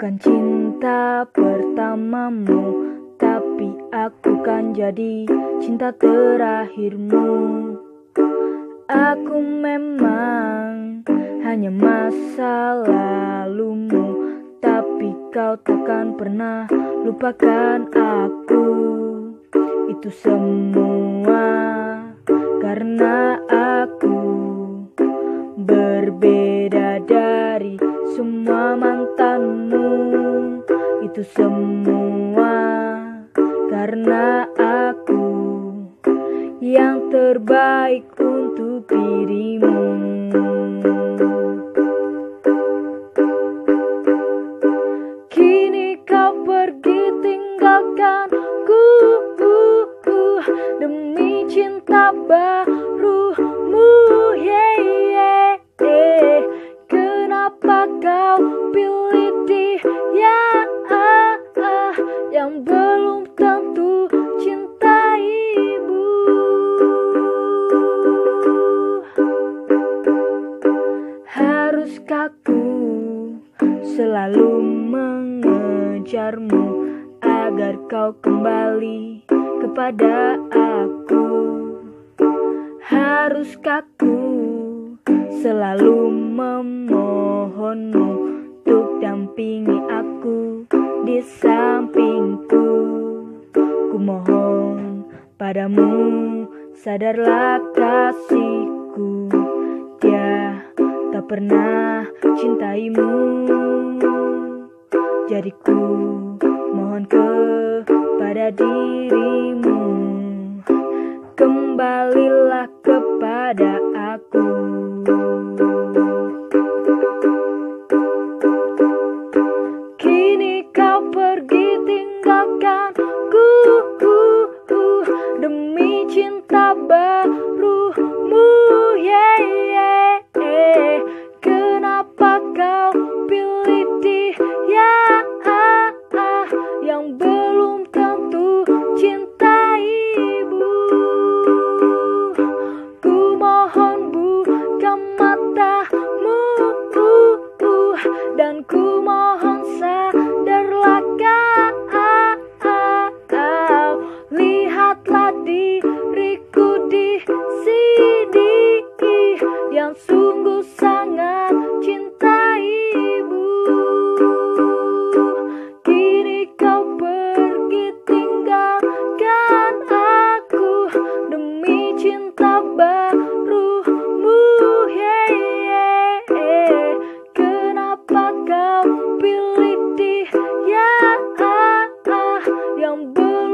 bukan cinta pertamamu Tapi aku kan jadi cinta terakhirmu. Aku memang hanya masa lalumu Tapi kau takkan pernah lupakan aku. Itu semua karena aku Itu semua karena aku Yang terbaik untuk dirimu. Kini kau pergi tinggalkanku Demi cinta barumu tentu cinta ibu. Haruskah ku selalu mengejarmu Agar kau kembali kepada aku? Haruskah ku selalu memohonmu Padamu sadarlah kasihku. Dia tak pernah cintaimu. Jadiku mohon kepada dirimu Kembalilah kepada aku. Kini kau pergi tinggalkan cinta barumu yeah. down, boom.